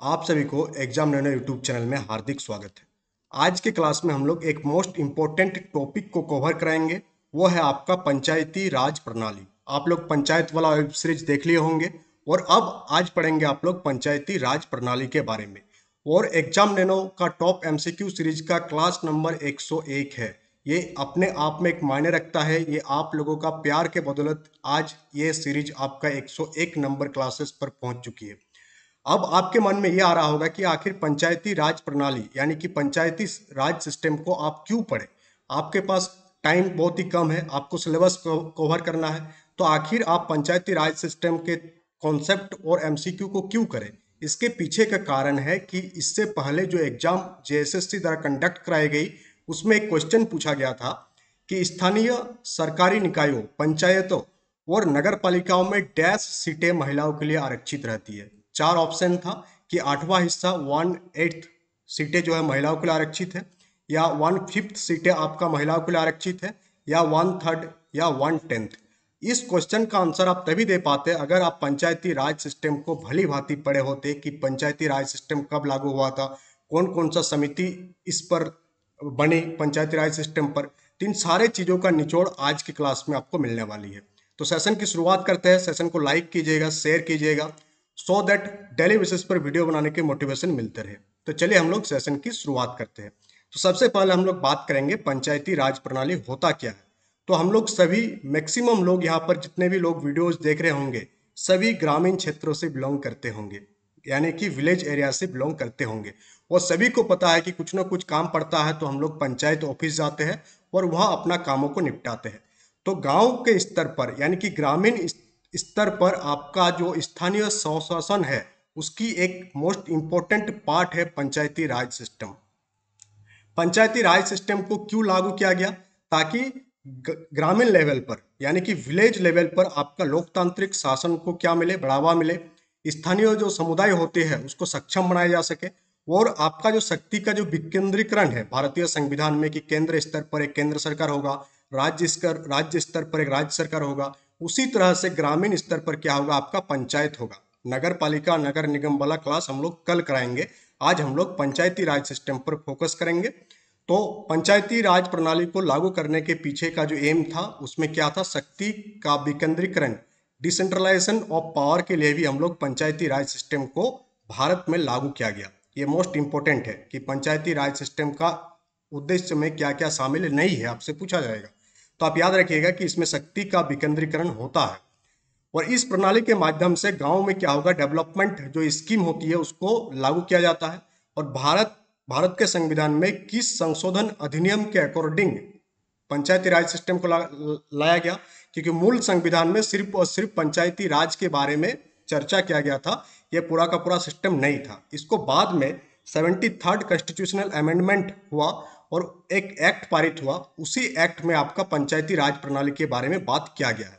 आप सभी को एग्ज़ाम नैनो यूट्यूब चैनल में हार्दिक स्वागत है। आज के क्लास में हम लोग एक मोस्ट इम्पोर्टेंट टॉपिक को कवर कराएँगे। वो है आपका पंचायती राज प्रणाली। आप लोग पंचायत वाला वेब सीरीज़ देख लिए होंगे और अब आज पढ़ेंगे आप लोग पंचायती राज प्रणाली के बारे में। और एग्ज़ाम नैनो का टॉप एमसीक्यू सीरीज़ का क्लास नंबर 101 है। ये अपने आप में एक मायने रखता है। ये आप लोगों का प्यार के बदौलत आज ये सीरीज़ आपका 101 नंबर क्लासेस पर पहुँच चुकी है। अब आपके मन में ये आ रहा होगा कि आखिर पंचायती राज प्रणाली, यानी कि पंचायती राज सिस्टम को आप क्यों पढ़े? आपके पास टाइम बहुत ही कम है, आपको सिलेबस कवर करना है तो आखिर आप पंचायती राज सिस्टम के कॉन्सेप्ट और एमसीक्यू को क्यों करें? इसके पीछे का कारण है कि इससे पहले जो एग्ज़ाम जेएसएससी द्वारा कंडक्ट कराई गई, उसमें एक क्वेश्चन पूछा गया था कि स्थानीय सरकारी निकायों, पंचायतों और नगर पालिकाओं में डैश सीटें महिलाओं के लिए आरक्षित रहती है। चार ऑप्शन था कि आठवां हिस्सा वन एट्थ सीटें जो है महिलाओं के लिए आरक्षित है, या वन फिफ्थ सीटें आपका महिलाओं के लिए आरक्षित है, या वन थर्ड, या वन टेंथ। इस क्वेश्चन का आंसर आप तभी दे पाते अगर आप पंचायती राज सिस्टम को भली भांति पढ़े होते कि पंचायती राज सिस्टम कब लागू हुआ था कौन कौन सा समिति इस पर बने पंचायती राज सिस्टम पर तो इन सारे चीज़ों का निचोड़ आज की क्लास में आपको मिलने वाली है। तो सेशन की शुरुआत करते हैं, सेशन को लाइक कीजिएगा, शेयर कीजिएगा सो दैट डेली बेसिस पर वीडियो बनाने के मोटिवेशन मिलते रहे। तो चलिए हम लोग सेशन की शुरुआत करते हैं। तो सबसे पहले हम लोग बात करेंगे पंचायती राज प्रणाली होता क्या है। तो हम लोग सभी मैक्सिमम लोग यहाँ पर जितने भी लोग वीडियोस देख रहे होंगे, सभी ग्रामीण क्षेत्रों से बिलोंग करते होंगे। यानी कि विलेज एरिया से बिलोंग करते होंगे। और सभी को पता है कि कुछ ना कुछ काम पड़ता है तो हम लोग पंचायत ऑफ़िस जाते हैं और वहाँ अपना कामों को निपटाते हैं। तो गाँव के स्तर पर, यानी कि ग्रामीण स्तर पर आपका जो स्थानीय स्वशासन है, उसकी एक मोस्ट इम्पोर्टेंट पार्ट है पंचायती राज सिस्टम पंचायती राज सिस्टम को क्यों लागू किया गया? ताकि ग्रामीण लेवल पर, यानी कि विलेज लेवल पर आपका लोकतांत्रिक शासन को क्या मिले? बढ़ावा मिले। स्थानीय जो समुदाय होते हैं, उसको सक्षम बनाया जा सके। और आपका जो शक्ति का जो विकेंद्रीकरण है, भारतीय संविधान में कि केंद्र स्तर पर एक केंद्र सरकार होगा, राज्य स्तर राज्य स्तर पर एक राज्य सरकार होगा उसी तरह से ग्रामीण स्तर पर क्या होगा? आपका पंचायत होगा। नगर पालिका नगर निगम वाला क्लास हम लोग कल कराएँगे। आज हम लोग पंचायती राज सिस्टम पर फोकस करेंगे। तो पंचायती राज प्रणाली को लागू करने के पीछे का जो एम था, उसमें क्या था? शक्ति का विकेंद्रीकरण डिसेंट्रलाइजेशन ऑफ़ पावर के लिए भी हम लोग पंचायती राज सिस्टम को भारत में लागू किया गया। ये मोस्ट इंपॉर्टेंट है कि पंचायती राज सिस्टम का उद्देश्य में क्या क्या शामिल नहीं है, आपसे पूछा जाएगा। तो आप याद रखिएगा कि इसमें शक्ति का विकेंद्रीकरण होता है। और इस प्रणाली के माध्यम से गाँव में क्या होगा डेवलपमेंट जो स्कीम होती है उसको लागू किया जाता है। और भारत भारत के संविधान में किस संशोधन अधिनियम के अकॉर्डिंग पंचायती राज सिस्टम को ला, लाया गया क्योंकि मूल संविधान में सिर्फ़ और सिर्फ़ पंचायती राज के बारे में चर्चा किया गया था यह पूरा का पूरा सिस्टम नहीं था। इसको बाद में सेवेंटी थर्ड कॉन्स्टिट्यूशनल अमेंडमेंट हुआ और एक एक्ट पारित हुआ उसी एक्ट में आपका पंचायती राज प्रणाली के बारे में बात किया गया है।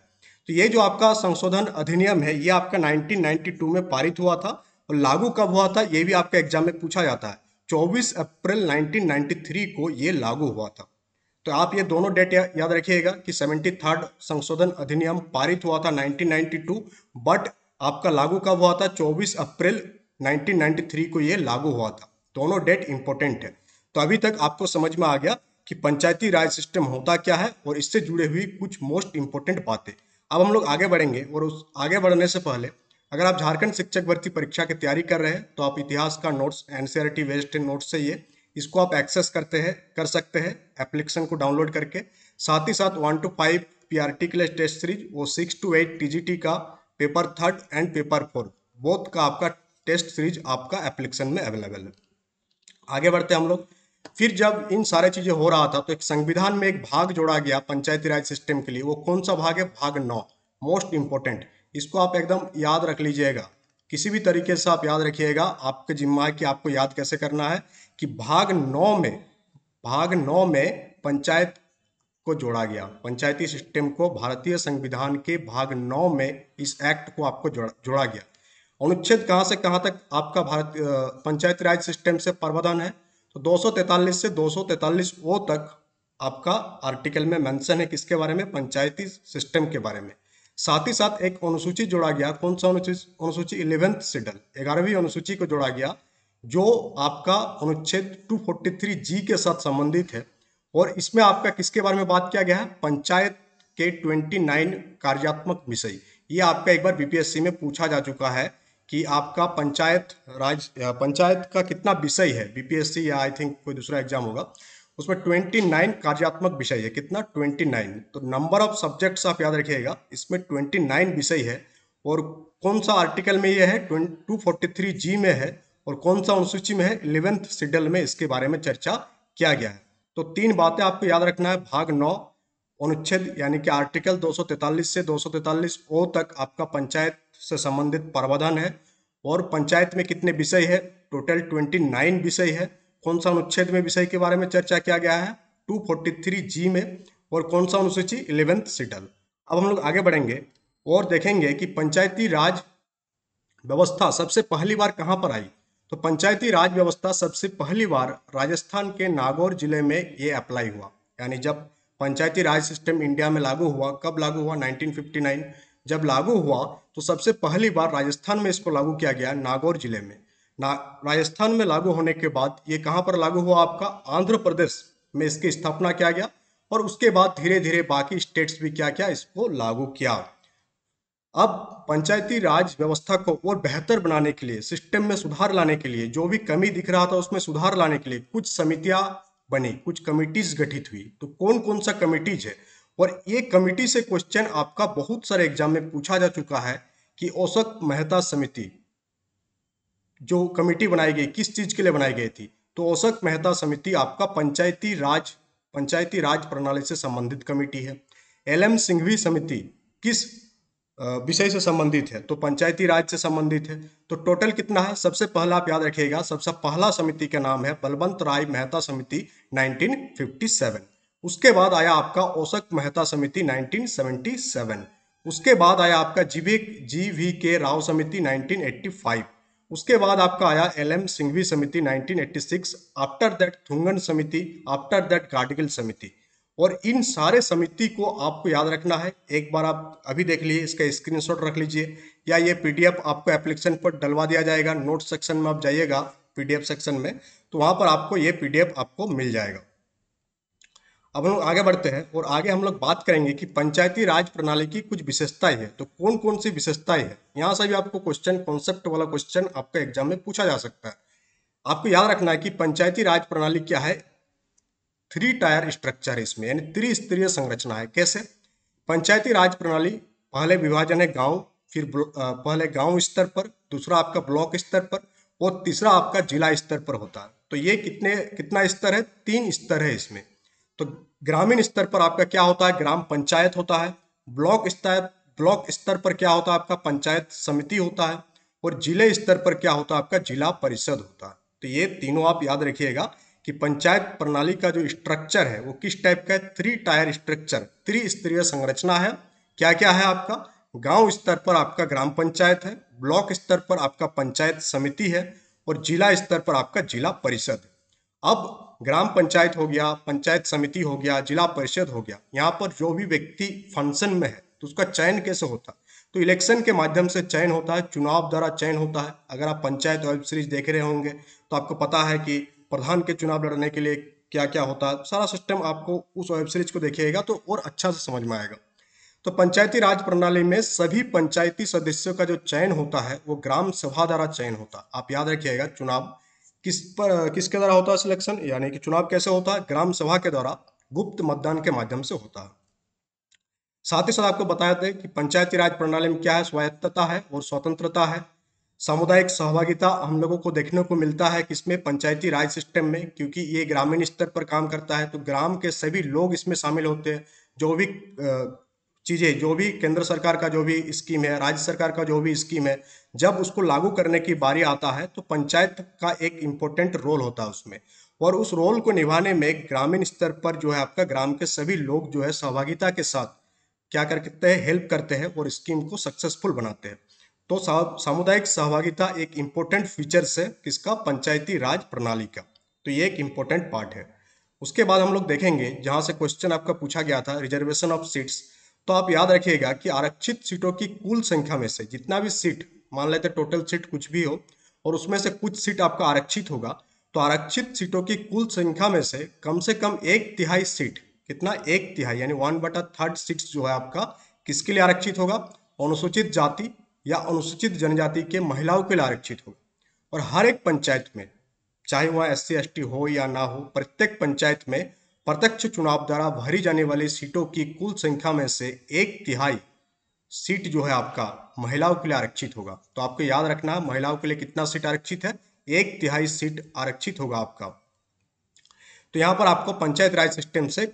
तो ये जो आपका संशोधन अधिनियम है ये आपका 1992 में पारित हुआ था और लागू कब हुआ था ये भी आपका एग्ज़ाम में पूछा जाता है। 24 अप्रैल 1993 को ये लागू हुआ था। तो आप ये दोनों डेट या, याद रखिएगा कि सेवेंटी थर्ड संशोधन अधिनियम पारित हुआ था 1992 बट आपका लागू कब हुआ था? 24 अप्रैल 1993 को ये लागू हुआ था। दोनों डेट इंपॉर्टेंट है। तो अभी तक आपको समझ में आ गया कि पंचायती राज सिस्टम होता क्या है और इससे जुड़े हुई कुछ मोस्ट इंपॉर्टेंट बातें। अब हम लोग आगे बढ़ेंगे और उस आगे बढ़ने से पहले, अगर आप झारखंड शिक्षक भर्ती परीक्षा की तैयारी कर रहे हैं तो आप इतिहास का नोट्स एनसीआरटी वेस्ट नोट्स से ये, इसको आप एक्सेस करते हैं, कर सकते हैं, एप्लीकेशन को डाउनलोड करके। साथ ही साथ वन टू फाइव पी के लिए टेस्ट सीरीज़ वो सिक्स टू एट टी का paper third and paper four, both का आपका टेस्ट सीरीज़ आपका एप्लीकेशन में अवेलेबल है। आगे बढ़ते हैं हम लोग। फिर जब इन सारे चीज़ें हो रहा था तो एक संविधान में एक भाग जोड़ा गया पंचायती राज सिस्टम के लिए। वो कौन सा भाग है? भाग नौ, मोस्ट इंपॉर्टेंट इसको आप एकदम याद रख लीजिएगा। किसी भी तरीके से आप याद रखिएगा, आपके जिम्मा है कि आपको याद कैसे करना है कि भाग नौ में, भाग नौ में पंचायत को जोड़ा गया। पंचायती सिस्टम को, भारतीय संविधान के भाग नौ में इस एक्ट को आपको जोड़ा जोड़ा गया। अनुच्छेद कहाँ से कहाँ तक आपका भारत पंचायती राज सिस्टम से प्रावधान है? तो 243 से 243 ओ तक आपका आर्टिकल में मेंशन है किसके बारे में? पंचायती सिस्टम के बारे में। साथ ही साथ एक अनुसूची जोड़ा गया। कौन सा अनुसूची? अनुसूची इलेवेंथ शेडल ग्यारहवीं अनुसूची को जोड़ा गया, जो आपका अनुच्छेद 243 जी के साथ संबंधित है। और इसमें आपका किसके बारे में बात किया गया है? पंचायत के 29 कार्यात्मक विषय। ये आपका एक बार बीपीएससी में पूछा जा चुका है। कि आपका पंचायत राज पंचायत का कितना विषय है? बीपीएससी या आई थिंक कोई दूसरा एग्ज़ाम होगा। उसमें 29 कार्यात्मक विषय है। कितना? 29 तो नंबर ऑफ़ सब्जेक्ट्स आप याद रखिएगा। इसमें 29 विषय है। और कौन सा आर्टिकल में यह है? टू फोर्टी जी में है। और कौन सा अनुसूची में है? इलेवेंथ सिडल में इसके बारे में चर्चा किया गया है। तो तीन बातें आपको याद रखना है। भाग नौ अनुच्छेद, यानी कि आर्टिकल 243 से 243 ओ तक आपका पंचायत से संबंधित प्रावधान है। और पंचायत में कितने विषय है? टोटल 29 विषय है। कौन सा अनुच्छेद में विषय के बारे में चर्चा किया गया है? 243 जी में। और कौन सा अनुसूची? इलेवेंथ सिडल अब हम लोग आगे बढ़ेंगे और देखेंगे कि पंचायती राज व्यवस्था सबसे पहली बार कहाँ पर आई? तो पंचायती राज व्यवस्था सबसे पहली बार राजस्थान के नागौर ज़िले में ये अप्लाई हुआ। यानी जब पंचायती राज सिस्टम इंडिया में लागू हुआ। कब लागू हुआ? 1959 जब लागू हुआ तो सबसे पहली बार राजस्थान में इसको लागू किया गया नागौर ज़िले में। ना, राजस्थान में लागू होने के बाद ये कहाँ पर लागू हुआ आपका? आंध्र प्रदेश में इसकी स्थापना किया गया और उसके बाद धीरे धीरे बाकी स्टेट्स भी क्या क्या? इसको लागू किया। अब पंचायती राज व्यवस्था को और बेहतर बनाने के लिए, सिस्टम में सुधार लाने के लिए, जो भी कमी दिख रहा था उसमें सुधार लाने के लिए कुछ समितियाँ बनी, कुछ कमिटीज गठित हुई। तो कौन कौन सा कमिटीज है? और ये कमिटी से क्वेश्चन आपका बहुत सारे एग्ज़ाम में पूछा जा चुका है कि औसक मेहता समिति जो कमिटी बनाई गई, किस चीज़ के लिए बनाई गई थी? तो औसक मेहता समिति आपका पंचायती राज पंचायती राज प्रणाली से संबंधित कमिटी है। एल एम सिंघवी समिति किस विषय से संबंधित है तो पंचायती राज से संबंधित है। तो टोटल कितना है? सबसे पहला आप याद रखिएगा, सबसे पहला समिति का नाम है बलवंत राय मेहता समिति 1957 उसके बाद आया आपका औसक मेहता समिति 1977 उसके बाद आया आपका जीवी जी वी के राव समिति 1985 उसके बाद आपका आया एल एम सिंघवी समिति 1986 आफ्टर दैट थुंगन समिति, आफ्टर दैट गाडगिल समिति। और इन सारे समिति को आपको याद रखना है। एक बार आप अभी देख लीजिए, इसका स्क्रीनशॉट रख लीजिए। या ये पीडीएफ आपको एप्लीकेशन पर डलवा दिया जाएगा। नोट सेक्शन में आप जाइएगा पीडीएफ सेक्शन में तो वहाँ पर आपको ये पीडीएफ आपको मिल जाएगा। अब हम लोग आगे बढ़ते हैं और आगे हम लोग बात करेंगे कि पंचायती राज प्रणाली की कुछ विशेषताएँ है। तो कौन कौन सी विशेषताएँ है? यहाँ से भी आपको क्वेश्चन कॉन्सेप्ट वाला क्वेश्चन आपका एग्ज़ाम में पूछा जा सकता है। आपको याद रखना है कि पंचायती राज प्रणाली क्या है? थ्री टायर स्ट्रक्चर है इसमें, यानी त्रिस्तरीय संरचना है। कैसे? पंचायती राज प्रणाली, पहले विभाजन है गाँव, फिर पहले गाँव स्तर पर, दूसरा आपका ब्लॉक स्तर पर, और तीसरा आपका जिला स्तर पर होता है। तो ये कितने, कितना स्तर है? तीन स्तर है इसमें। तो ग्रामीण स्तर पर आपका क्या होता है? ग्राम पंचायत होता है। ब्लॉक स्तर ब्लॉक स्तर पर क्या होता है? आपका पंचायत समिति होता है। और ज़िले स्तर पर क्या होता है? आपका जिला परिषद होता है। तो ये तीनों आप याद रखिएगा। कि पंचायत प्रणाली का जो स्ट्रक्चर है, वो किस टाइप का है? थ्री टायर स्ट्रक्चर त्रिस्तरीय संरचना है। क्या क्या है आपका? गाँव स्तर पर आपका ग्राम पंचायत है, ब्लॉक स्तर पर आपका पंचायत समिति है और जिला स्तर पर आपका जिला परिषद अब ग्राम पंचायत हो गया, पंचायत समिति हो गया, जिला परिषद हो गया। यहाँ पर जो भी व्यक्ति फ़ंक्शन में है तो उसका चयन कैसे होता है? तो इलेक्शन के माध्यम से चयन होता है, चुनाव द्वारा चयन होता है। अगर आप पंचायत वेब सीरीज़ देख रहे होंगे तो आपको पता है कि प्रधान के चुनाव लड़ने के लिए क्या क्या होता है सारा सिस्टम आपको उस वेब सीरीज़ को देखिएगा तो और अच्छा से समझ में आएगा। तो पंचायती राज प्रणाली में सभी पंचायती सदस्यों का जो चयन होता है, वो ग्राम सभा द्वारा चयन होता। है आप याद रखिएगा, चुनाव किस पर, किसके द्वारा होता है सिलेक्शन यानी कि चुनाव कैसे होता है? ग्राम सभा के द्वारा गुप्त मतदान के माध्यम से होता है। साथ ही साथ आपको बताया था कि पंचायती राज प्रणाली में क्या है? स्वायत्तता है और स्वतंत्रता है। सामुदायिक सहभागिता हम लोगों को देखने को मिलता है किसमें? पंचायती राज सिस्टम में, क्योंकि ये ग्रामीण स्तर पर काम करता है तो ग्राम के सभी लोग इसमें शामिल होते हैं। जो भी चीज़ें, जो भी केंद्र सरकार का जो भी स्कीम है, राज्य सरकार का जो भी स्कीम है, जब उसको लागू करने की बारी आता है तो पंचायत का एक इम्पोर्टेंट रोल होता है उसमें। और उस रोल को निभाने में ग्रामीण स्तर पर जो है आपका ग्राम के सभी लोग जो है सहभागिता के साथ क्या करते हैं हेल्प करते हैं और स्कीम को सक्सेसफुल बनाते हैं। तो सामुदायिक सहभागिता एक इम्पोर्टेंट फीचर्स है किसका? पंचायती राज प्रणाली का। तो ये एक इम्पोर्टेंट पार्ट है। उसके बाद हम लोग देखेंगे, जहाँ से क्वेश्चन आपका पूछा गया था रिजर्वेशन ऑफ़ सीट्स तो आप याद रखिएगा कि आरक्षित सीटों की कुल संख्या में से जितना भी सीट मान लेते टोटल सीट कुछ भी हो, और उसमें से कुछ सीट आपका आरक्षित होगा तो आरक्षित सीटों की कुल संख्या में से कम से कम एक तिहाई सीट कितना? एक तिहाई, यानी वन बटा थर्ड सीट जो है आपका, किसके लिए आरक्षित होगा? अनुसूचित जाति या अनुसूचित जनजाति के महिलाओं के लिए आरक्षित होगा। और हर एक पंचायत में, चाहे वह एस सी हो या ना हो, प्रत्येक पंचायत में प्रत्यक्ष चुनाव द्वारा भरी जाने वाली सीटों की कुल संख्या में से एक तिहाई सीट जो है आपका महिलाओं के लिए आरक्षित होगा। तो आपको याद रखना है महिलाओं के लिए कितना सीट आरक्षित है? एक तिहाई सीट आरक्षित होगा आपका। तो यहाँ पर आपको पंचायत राज सिस्टम से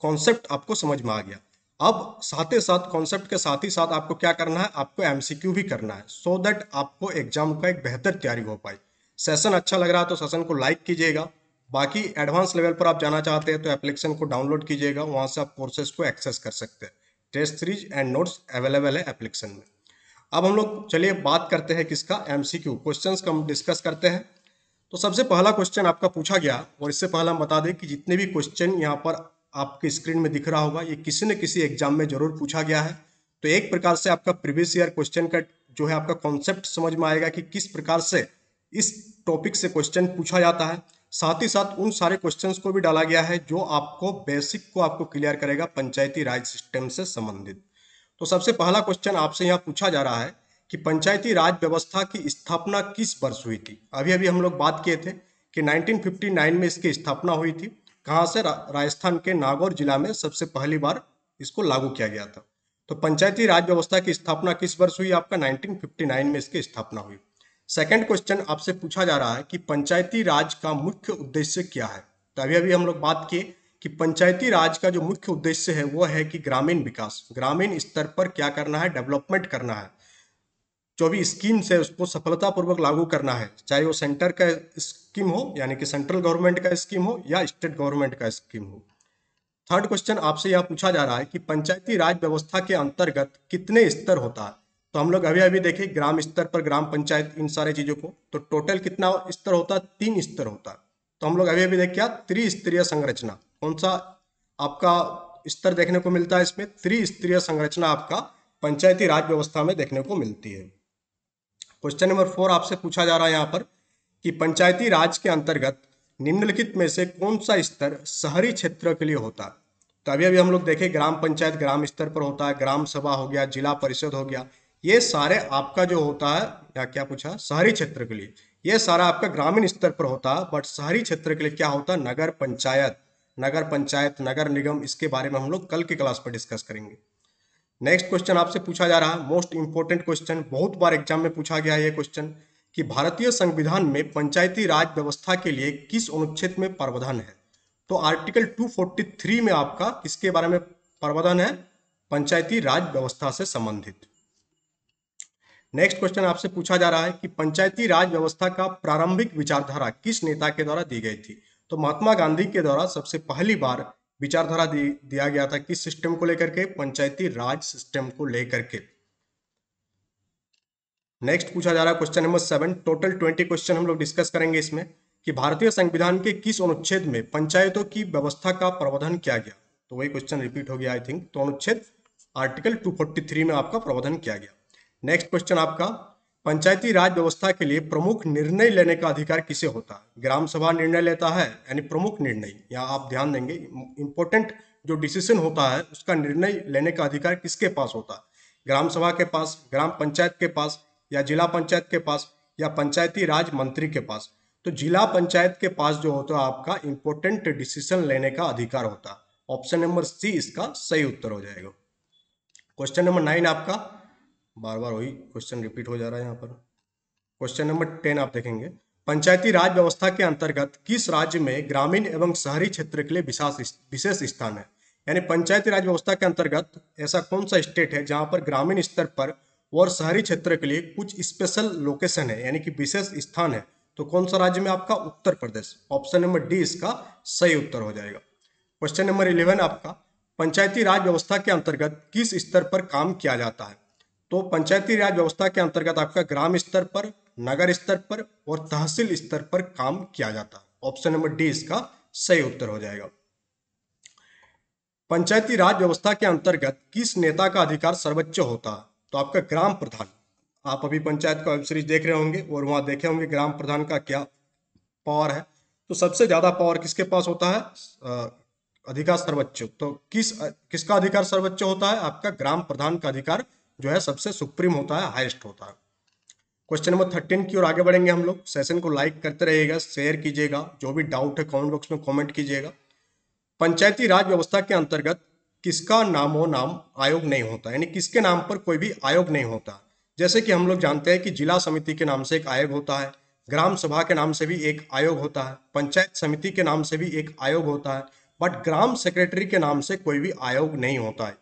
कॉन्सेप्ट आपको समझ में आ गया। अब साथ ही साथ कॉन्सेप्ट के साथ ही साथ आपको क्या करना है? आपको एमसीक्यू भी करना है सो so दैट आपको एग्ज़ाम का एक बेहतर तैयारी हो पाए। सेशन अच्छा लग रहा है तो सेशन को लाइक कीजिएगा। बाकी एडवांस लेवल पर आप जाना चाहते हैं तो एप्लीकेशन को डाउनलोड कीजिएगा, वहाँ से आप कोर्सेज को एक्सेस कर सकते हैं। Test series and notes available है एप्लीकेशन में। अब हम लोग चलिए बात करते हैं किसका? एमसीक्यू क्वेश्चंस का हम डिस्कस करते हैं। तो सबसे पहला क्वेश्चन आपका पूछा गया और इससे पहले हम बता दें कि जितने भी क्वेश्चन यहाँ पर आपके स्क्रीन में दिख रहा होगा, ये किसी न किसी एग्ज़ाम में ज़रूर पूछा गया है। तो एक प्रकार से आपका प्रीवियस ईयर क्वेश्चन का जो है आपका कॉन्सेप्ट समझ में आएगा कि किस प्रकार से इस टॉपिक से क्वेश्चन पूछा जाता है। साथ ही साथ उन सारे क्वेश्चंस को भी डाला गया है जो आपको बेसिक को आपको क्लियर करेगा पंचायती राज सिस्टम से संबंधित। तो सबसे पहला क्वेश्चन आपसे यहाँ पूछा जा रहा है कि पंचायती राज व्यवस्था की स्थापना किस वर्ष हुई थी? अभी अभी हम लोग बात किए थे कि 1959 में इसकी स्थापना हुई थी। कहाँ से रा, राजस्थान के नागौर जिला में सबसे पहली बार इसको लागू किया गया था। तो पंचायती राज व्यवस्था की स्थापना किस वर्ष हुई? आपका 1959 में इसकी स्थापना हुई। सेकंड क्वेश्चन आपसे पूछा जा रहा है कि पंचायती राज का मुख्य उद्देश्य क्या है? तो अभी अभी हम लोग बात किए कि पंचायती राज का जो मुख्य उद्देश्य है वो है कि ग्रामीण विकास। ग्रामीण स्तर पर क्या करना है? डेवलपमेंट करना है। जो भी स्कीम्स है उसको सफलतापूर्वक लागू करना है, चाहे वो सेंटर का स्कीम हो, यानी कि सेंट्रल गवर्नमेंट का स्कीम हो या स्टेट गवर्नमेंट का स्कीम हो। थर्ड क्वेश्चन आपसे यह पूछा जा रहा है कि पंचायती राज व्यवस्था के अंतर्गत कितने स्तर होता है? तो हम लोग अभी अभी देखे, ग्राम स्तर पर ग्राम पंचायत, इन सारे चीज़ों को। तो टोटल कितना स्तर होता है? तीन स्तर होता है। तो हम लोग अभी अभी देखे त्रिस्तरीय संरचना, कौन सा आपका स्तर देखने को मिलता है इसमें? त्रिस्तरीय संरचना आपका पंचायती राज व्यवस्था में देखने को मिलती है। क्वेश्चन नंबर फोर आपसे पूछा जा रहा है यहाँ पर कि पंचायती राज के अंतर्गत निम्नलिखित में से कौन सा स्तर शहरी क्षेत्र के लिए होता? है तो अभी अभी हम लोग देखें, ग्राम पंचायत ग्राम स्तर पर होता है, ग्राम सभा हो गया, जिला परिषद हो गया, ये सारे आपका जो होता है, या क्या पूछा? शहरी क्षेत्र के लिए। ये सारा आपका ग्रामीण स्तर पर होता है बट शहरी क्षेत्र के लिए क्या होता? है नगर पंचायत नगर पंचायत, नगर निगम, इसके बारे में हम लोग कल की क्लास पर डिस्कस करेंगे। नेक्स्ट क्वेश्चन आपसे पूछा जा रहा है मोस्ट इंपोर्टेंट क्वेश्चन बहुत बार एग्ज़ाम में पूछा गया है ये क्वेश्चन कि भारतीय संविधान में पंचायती राज व्यवस्था के लिए किस अनुच्छेद में प्रावधान है? तो आर्टिकल 243 में आपका किसके बारे में प्रावधान है? पंचायती राज व्यवस्था से संबंधित। नेक्स्ट क्वेश्चन आपसे पूछा जा रहा है कि पंचायती राज व्यवस्था का प्रारंभिक विचारधारा किस नेता के द्वारा दी गई थी? तो महात्मा गांधी के द्वारा सबसे पहली बार विचारधारा दी, दिया गया था किस सिस्टम को लेकर के? पंचायती राज सिस्टम को लेकर के। नेक्स्ट पूछा जा रहा है question number seven total twenty question हम लोग डिस्कस करेंगे इसमें कि भारतीय संविधान के किस अनुच्छेद में पंचायतों की व्यवस्था का प्रावधान किया गया? तो वही क्वेश्चन रिपीट हो गया आई थिंक तो अनुच्छेद आर्टिकल 243 में आपका प्रावधान किया गया। नेक्स्ट क्वेश्चन आपका पंचायती राज व्यवस्था के लिए प्रमुख निर्णय लेने का अधिकार किसे होता? है ग्राम सभा निर्णय लेता है, यानी प्रमुख निर्णय। यहाँ आप ध्यान देंगे इंपॉर्टेंट जो डिसीज़न होता है, उसका निर्णय लेने का अधिकार किसके पास होता? है ग्राम सभा के पास, ग्राम पंचायत के पास, या जिला पंचायत के पास, या पंचायती राज मंत्री के पास? तो जिला पंचायत के पास जो होता है, आपका इंपॉर्टेंट डिसीज़न लेने का अधिकार होता। है ऑप्शन नंबर सी इसका सही उत्तर हो जाएगा। क्वेश्चन नंबर नाइन आपका बार बार वही क्वेश्चन रिपीट हो जा रहा है यहाँ पर। क्वेश्चन नंबर टेन आप देखेंगे। पंचायती राज व्यवस्था के अंतर्गत किस राज्य में ग्रामीण एवं शहरी क्षेत्र के लिए विशेष स्थान है? यानी पंचायती राज व्यवस्था के अंतर्गत ऐसा कौन सा स्टेट है जहाँ पर ग्रामीण स्तर पर और शहरी क्षेत्र के लिए कुछ स्पेशल लोकेशन है? यानी कि विशेष स्थान है। तो कौन सा राज्य में आपका? Uttar Pradesh. Option number D इसका सही उत्तर हो जाएगा। क्वेश्चन नंबर इलेवन आपका। पंचायती राज व्यवस्था के अंतर्गत किस स्तर पर काम किया जाता है? तो पंचायती राज व्यवस्था के अंतर्गत आपका ग्राम स्तर पर, नगर स्तर पर और तहसील स्तर पर काम किया जाता। है ऑप्शन नंबर डी इसका सही उत्तर हो जाएगा। पंचायती राज व्यवस्था के अंतर्गत किस नेता का अधिकार सर्वोच्च होता? है तो आपका ग्राम प्रधान। आप अभी पंचायत का वेब सीरीज़ देख रहे होंगे और वहाँ देखे होंगे ग्राम प्रधान का क्या पावर है। तो सबसे ज़्यादा पावर किसके पास होता है? अधिकार सर्वोच्च। तो किस, किसका अधिकार सर्वोच्च होता है? आपका ग्राम प्रधान का अधिकार जो है सबसे सुप्रीम होता है, हाईएस्ट होता है। क्वेश्चन नंबर थर्टीन की ओर आगे बढ़ेंगे हम लोग। सेशन को लाइक करते रहिएगा शेयर कीजिएगा, जो भी डाउट है कमेंट बॉक्स में कमेंट कीजिएगा। पंचायती राज व्यवस्था के अंतर्गत किसका नामो नाम आयोग नहीं होता, यानी किसके नाम पर कोई भी आयोग नहीं होता। जैसे कि हम लोग जानते हैं कि जिला समिति के नाम से एक आयोग होता है, ग्राम सभा के नाम से भी एक आयोग होता है, पंचायत समिति के नाम से भी एक आयोग होता है बट ग्राम सेक्रेटरी के नाम से कोई भी आयोग नहीं होता है।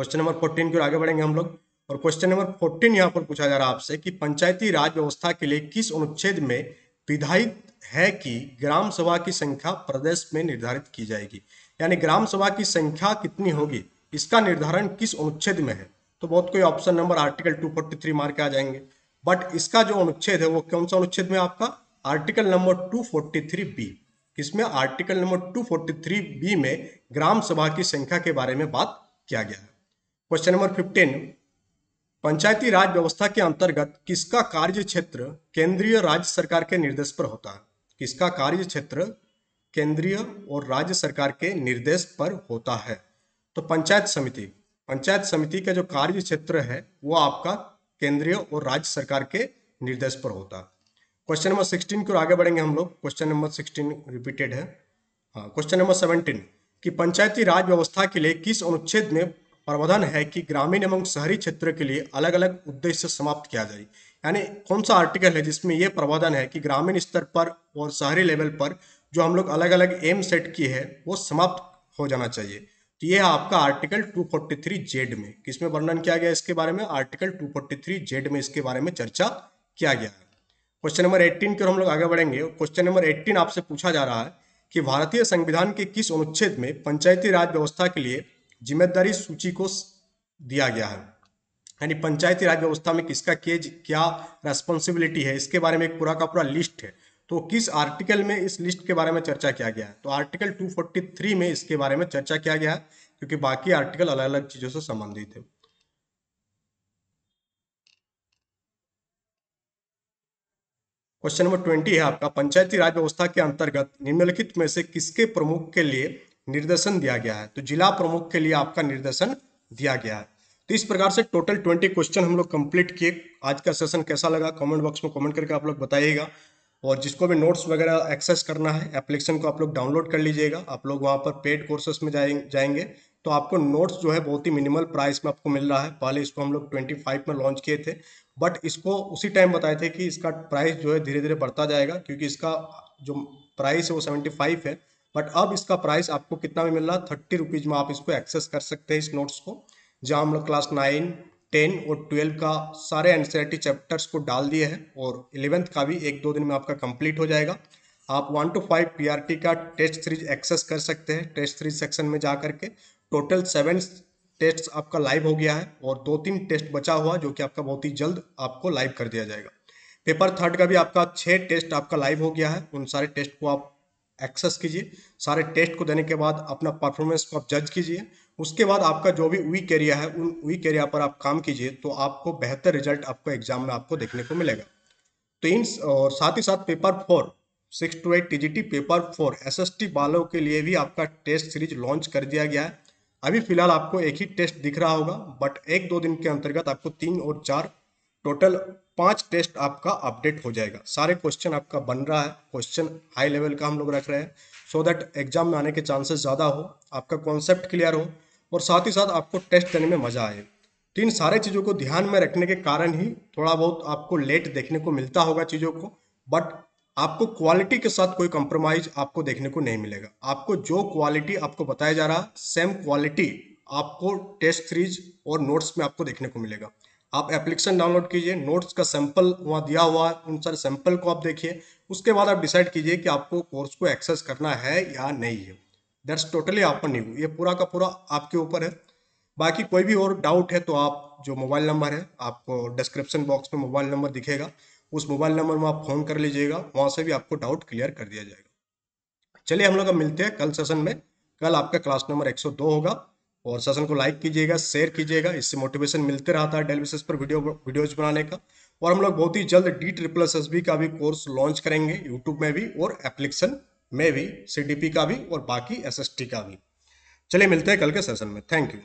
क्वेश्चन नंबर फोर्टीन की ओर आगे बढ़ेंगे हम लोग। और क्वेश्चन नंबर फोर्टीन यहाँ पर पूछा जा रहा है आपसे कि पंचायती राज व्यवस्था के लिए किस अनुच्छेद में विधायित है कि ग्राम सभा की संख्या प्रदेश में निर्धारित की जाएगी? यानी ग्राम सभा की संख्या कितनी होगी? इसका निर्धारण किस अनुच्छेद में है? तो बहुत कोई ऑप्शन नंबर आर्टिकल 243 मार के आ जाएँगे। बट इसका जो अनुच्छेद है, वो कौन सा अनुच्छेद में आपका? आर्टिकल नंबर 243 बी इसमें आर्टिकल नंबर 243 बी में ग्राम सभा की संख्या के बारे में बात किया गया है। क्वेश्चन नंबर 15 पंचायती राज व्यवस्था के अंतर्गत किसका कार्य क्षेत्र केंद्रीय राज्य सरकार के निर्देश पर होता है? किसका कार्य क्षेत्र केंद्रीय और राज्य सरकार के निर्देश पर होता है? तो पंचायत समिति। पंचायत समिति का जो कार्य क्षेत्र है, वो आपका केंद्रीय और राज्य सरकार के निर्देश पर होता है। क्वेश्चन नंबर सिक्सटीन की आगे बढ़ेंगे हम लोग। क्वेश्चन नंबर सिक्सटीन रिपीटेड है। हाँ क्वेश्चन नंबर सेवनटीन कि पंचायती राज व्यवस्था के लिए किस अनुच्छेद में प्रावधान है कि ग्रामीण एवं शहरी क्षेत्र के लिए अलग अलग उद्देश्य समाप्त किया जाए। यानी कौन सा आर्टिकल है जिसमें यह प्रावधान है कि ग्रामीण स्तर पर और शहरी लेवल पर जो हम लोग अलग अलग एम सेट किए हैं, वो समाप्त हो जाना चाहिए। तो ये है आपका आर्टिकल 243 जेड में, किसमें वर्णन किया गया इसके बारे में? आर्टिकल 243 जेड में इसके बारे में चर्चा किया गया है। क्वेश्चन नंबर 18 की ओर हम लोग आगे बढ़ेंगे। क्वेश्चन नंबर 18 आपसे पूछा जा रहा है कि भारतीय संविधान के किस अनुच्छेद में पंचायती राज व्यवस्था के लिए ज़िम्मेदारी सूची को दिया गया है। यानी पंचायती राज व्यवस्था में किसका केज, क्या रेस्पॉन्सिबिलिटी है, इसके बारे में एक पूरा का पूरा लिस्ट है। तो किस आर्टिकल में इस लिस्ट के बारे में चर्चा किया गया है? तो आर्टिकल 243 में इसके बारे में चर्चा किया गया है, क्योंकि बाकी आर्टिकल अलग अलग चीज़ों से संबंधित है। क्वेश्चन नंबर ट्वेंटी है आपका। पंचायती राज व्यवस्था के अंतर्गत निम्नलिखित में से किसके प्रमुख के लिए निर्देशन दिया गया है। तो जिला प्रमुख के लिए आपका निर्देशन दिया गया है। तो इस प्रकार से टोटल ट्वेंटी क्वेश्चन हम लोग कंप्लीट किए। आज का सेशन कैसा लगा? कमेंट बॉक्स में कमेंट करके आप लोग बताइएगा। और जिसको भी नोट्स वगैरह एक्सेस करना है एप्लीकेशन को आप लोग डाउनलोड कर लीजिएगा। आप लोग वहाँ पर पेड कोर्सेस में जाएँगे। तो आपको नोट्स जो है बहुत ही मिनिमल प्राइस में आपको मिल रहा है। पहले इसको हम लोग ट्वेंटी फाइव में लॉन्च किए थे। बट इसको उसी टाइम बताए थे कि इसका प्राइस जो है धीरे धीरे बढ़ता जाएगा। क्योंकि इसका जो प्राइस है वो सेवेंटी फाइव है। बट अब इसका प्राइस आपको कितना में मिल रहा है थर्टी रुपीज़ में आप इसको एक्सेस कर सकते हैं इस नोट्स को। जहाँ हम लोग क्लास नाइन टेन और ट्वेल्व का सारे एन चैप्टर्स को डाल दिए हैं और इलेवेंथ का भी एक दो दिन में आपका कंप्लीट हो जाएगा। आप वन टू फाइव पीआरटी का टेस्ट सीरीज़ एक्सेस कर सकते हैं। टेस्ट सीरीज़ सेक्शन में जा करके टोटल सेवन टेस्ट आपका लाइव हो गया है और दो तीन टेस्ट बचा हुआ जो कि आपका बहुत ही जल्द आपको लाइव कर दिया जाएगा। पेपर थर्ड का भी आपका छः टेस्ट आपका लाइव हो गया है। उन सारे टेस्ट को आप एक्सेस कीजिए, सारे टेस्ट को देने के बाद अपना परफॉर्मेंस को आप जज कीजिए। उसके बाद आपका जो भी वीक एरिया है, उन वीक एरिया पर आप काम कीजिए तो आपको बेहतर रिज़ल्ट आपको एग्ज़ाम में आपको देखने को मिलेगा। तो इन और साथ ही साथ paper four six to eight TGT paper four SST वालों के लिए भी आपका टेस्ट सीरीज़ लॉन्च कर दिया गया है। अभी फ़िलहाल आपको एक ही टेस्ट दिख रहा होगा बट एक दो दिन के अंतर्गत आपको तीन और चार टोटल पाँच टेस्ट आपका अपडेट हो जाएगा। सारे क्वेश्चन आपका बन रहा है। क्वेश्चन हाई लेवल का हम लोग रख रहे हैं। सो दैट एग्ज़ाम में आने के चांसेस ज़्यादा हो, आपका कॉन्सेप्ट क्लियर हो और साथ ही साथ आपको टेस्ट देने में मज़ा आए। तो इन सारे चीज़ों को ध्यान में रखने के कारण ही थोड़ा बहुत आपको लेट देखने को मिलता होगा चीज़ों को बट आपको क्वालिटी के साथ कोई कंप्रोमाइज आपको देखने को नहीं मिलेगा। आपको जो क्वालिटी आपको बताया जा रहा सेम क्वालिटी आपको टेस्ट सीरीज़ और नोट्स में आपको देखने को मिलेगा। आप एप्लीकेशन डाउनलोड कीजिए नोट्स का सैंपल वहाँ दिया हुआ है, उन सारे सैंपल को आप देखिए, उसके बाद आप डिसाइड कीजिए कि आपको कोर्स को एक्सेस करना है या नहीं है। दैट्स टोटली आपन यू ये पूरा का पूरा आपके ऊपर है। बाकी कोई भी और डाउट है तो आप जो मोबाइल नंबर है, आपको डिस्क्रिप्शन बॉक्स में मोबाइल नंबर दिखेगा। उस मोबाइल नंबर में आप फ़ोन कर लीजिएगा, वहाँ से भी आपको डाउट क्लियर कर दिया जाएगा। चलिए हम लोग मिलते हैं कल सेशन में। कल आपका क्लास नंबर 102 होगा। और सेशन को लाइक कीजिएगा, शेयर कीजिएगा, इससे मोटिवेशन मिलते रहता है डेली बेसिस पर वीडियो, वीडियोज़ बनाने का। और हम लोग बहुत ही जल्द डी ट्रिपल एस का भी कोर्स लॉन्च करेंगे, यूट्यूब में भी और एप्लीकेशन में भी सीडीपी का भी और बाकी एसएसटी का भी। चलिए मिलते हैं कल के सेशन में। Thank you.